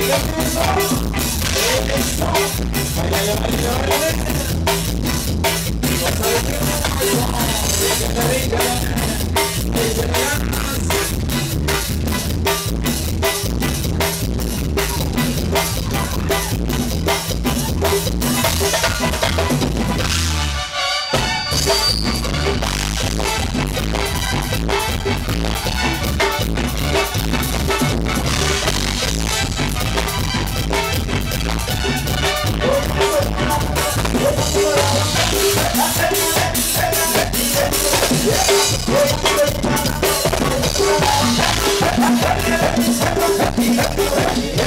Rica, Rica, Yeah.